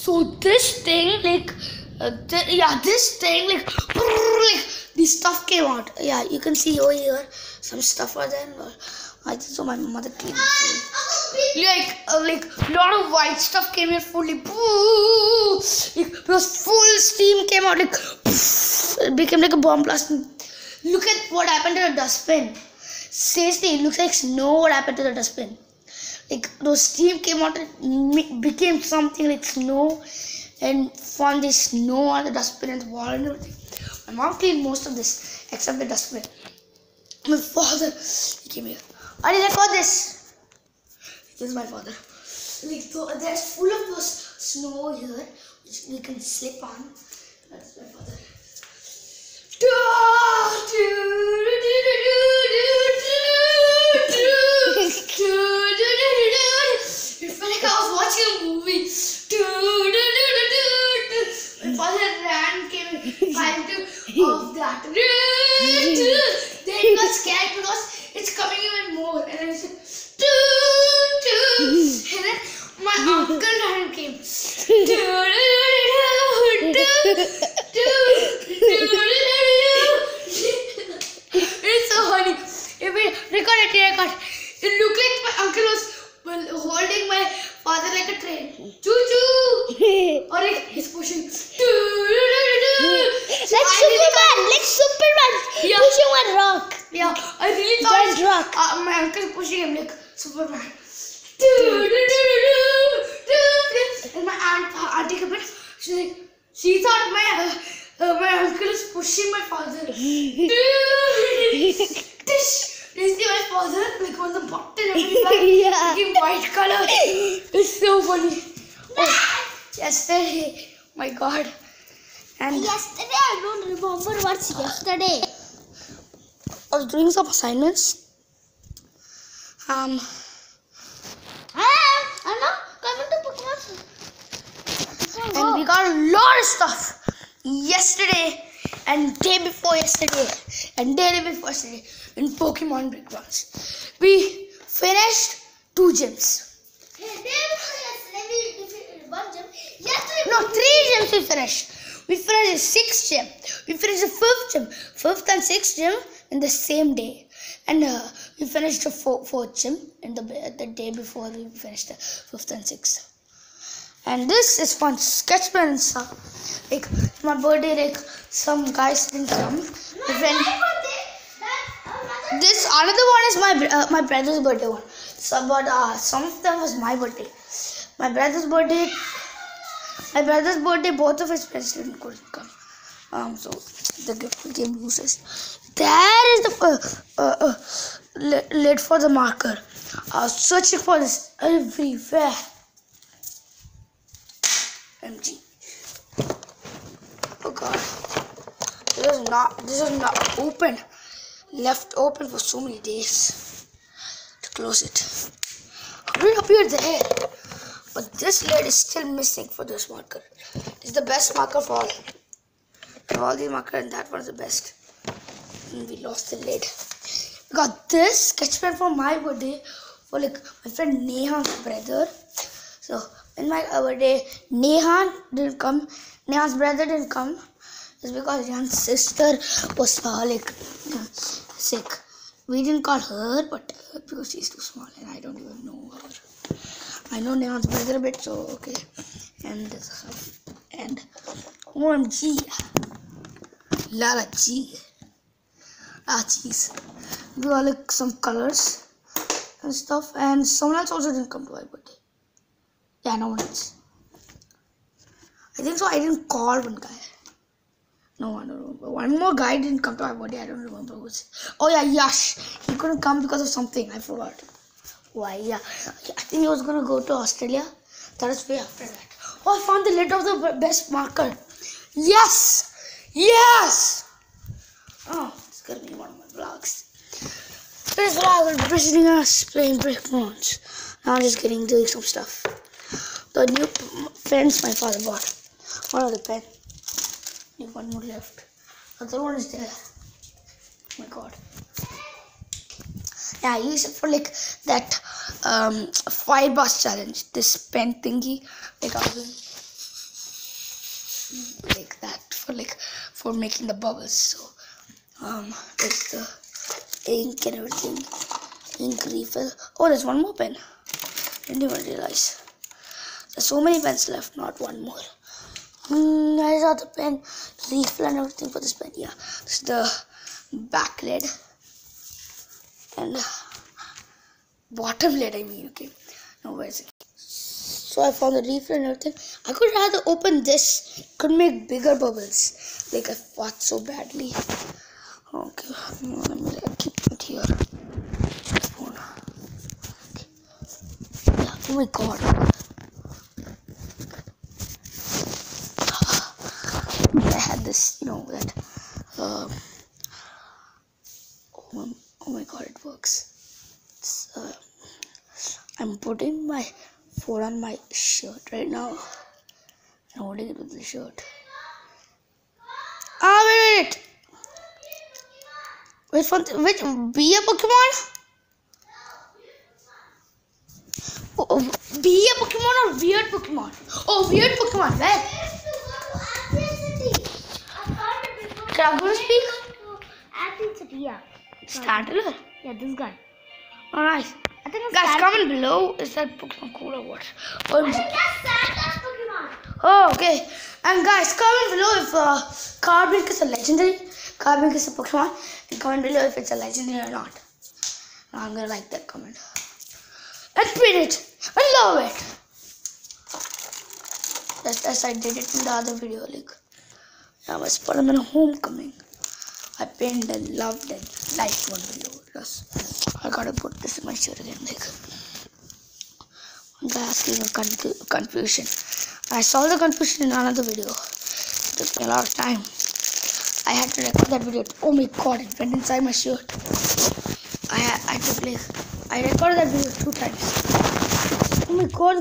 So this thing, like, uh, th- yeah, this thing, like, like, the stuff came out. Yeah, you can see over here some stuff was there. I think so. My mother cleaned it. for me. Like, uh, like, a lot of white stuff came here fully. Like, because full steam came out. Like, it became like a bomb blast. Look at what happened to the dustbin. Seriously, it looks like snow. What happened to the dustbin? Like those steam came out and became something like snow and found the snow on the dustbin and the wall and everything. My mom cleaned most of this except the dustbin. My father he came here. I didn't record this. This is my father. Like so, there's full of those snow here which we can slip on. That's my father. It felt like I was watching a movie. My father ran, came trying to off that. Then he scared because it's coming even more. And I said, and then my uncle ran and came. It's so funny. If we record it, record. It looked like my uncle was holding my father like a train. Choo choo. Or like he's pushing. like Superman, like Superman Yeah. pushing one rock. Yeah, I really thought Giant rock. uh, my uncle pushing him like Superman. Do, do, do, do, do, do. And my aunt, uh, auntie came in. She like, she thought my uh, uh, my uncle is pushing my father. Tish! You see my father like on the button everywhere. Yeah. Looking white color. It's so funny. Oh, yesterday, my God. And Yesterday, I don't remember what's yesterday. I was doing some assignments. Um, Ah, I'm not coming to Pokemon. and we got a lot of stuff yesterday and day before yesterday and day before yesterday in Pokemon Big Ones. We finished two gyms. No, three gyms we finished. We finished the sixth gym. We finished the fifth gym. Fifth and sixth gym in the same day. And uh, we finished the four, fourth gym in the, the day before we finished the fifth and sixth. And this is fun. Sketch and stuff. Like my birthday, like some guys didn't come. My friend. This another one is my uh, my brother's birthday one. So, but uh, some of them was my birthday. My brother's birthday. My brother's birthday, both of his friends didn't couldn't come. Um, so the gift became useless. There is the uh, uh, lid, for the marker. I was searching for this everywhere. MG. Oh God. This is not. This is not open. Left open for so many days. To close it. It appear there? But this lid is still missing for this marker. It's the best marker for all. Of all the marker and that one is the best. We lost the lid. We got this sketch pen for my birthday for like my friend Nehan's brother. So in my uh, birthday, Nehan didn't come. Nehan's brother didn't come. It's because Nehan's sister was uh, like uh, sick. We didn't call her, but uh, because she's too small and I don't even know her. I know Nehan's brother a bit, so okay. And this stuff. And OMG. Lala G. Ah, jeez. We got like some colors and stuff. And someone else also didn't come to my birthday. Yeah, no one else. I think so. I didn't call one guy. No, I don't remember. One more guy didn't come to my birthday. I don't remember who. Oh yeah, Yash. He couldn't come because of something. I forgot. Why? Yeah, I think he was gonna go to Australia. That is way after that. Oh, I found the lid of the best marker. Yes, yes. Oh, gonna be one of my vlogs. This vlog is visiting us playing Brick Bronze. Now I'm just getting doing some stuff. The new pens my father bought. One other pen. Only one more left. Other one is there. Oh my god. Yeah, I use it for like that um five bus challenge. This pen thingy. Like like that for like for making the bubbles. So um, there's the ink and everything, ink refill. Oh, there's one more pen. Didn't even realize. There's so many pens left, not one more. Mm, I saw the pen refill and everything for this pen. Yeah, this is the back lid and bottom lid. I mean, okay. Now where's it? So I found the refill and everything. I could rather open this. Could make bigger bubbles. Like I fought so badly. Okay, let me keep it here. Okay. Yeah. Oh my god. I had this, you know, that. Um, oh, my, oh my god, it works. Uh, I'm putting my phone on my shirt right now. I'm holding it with the shirt. Ah, wait, wait. Wait one? which be a Pokemon? Oh, be a Pokemon or weird Pokemon? Oh, weird Pokemon. Where? Can I go to speak? Acting City, yeah. Stantler. Yeah, this guy. Oh, nice. I think Guys, comment below. Is that Pokemon cool or what? Or I think that's Pokemon. Oh, okay. And guys, comment below if uh, Carbink is a legendary, Carbink is a Pokemon, and comment below if it's a legendary or not. I'm gonna like that comment. And pin it. I love it. That's as I did it in the other video. Like, I was Spider-Man Homecoming. I pinned and loved and liked one video. Yes, I gotta put this in my shirt again. Like, asking confu- confusion. I saw the confusion in another video. It took me a lot of time. I had to record that video. Oh my god, it went inside my shirt. I had, took like I recorded that video two times. Oh my god,